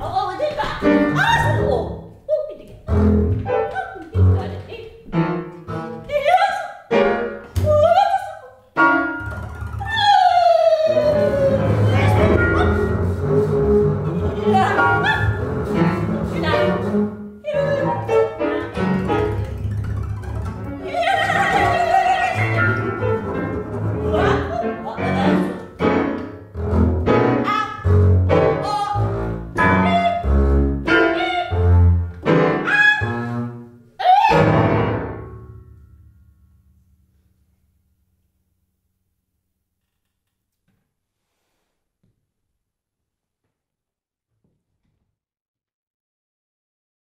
Oh!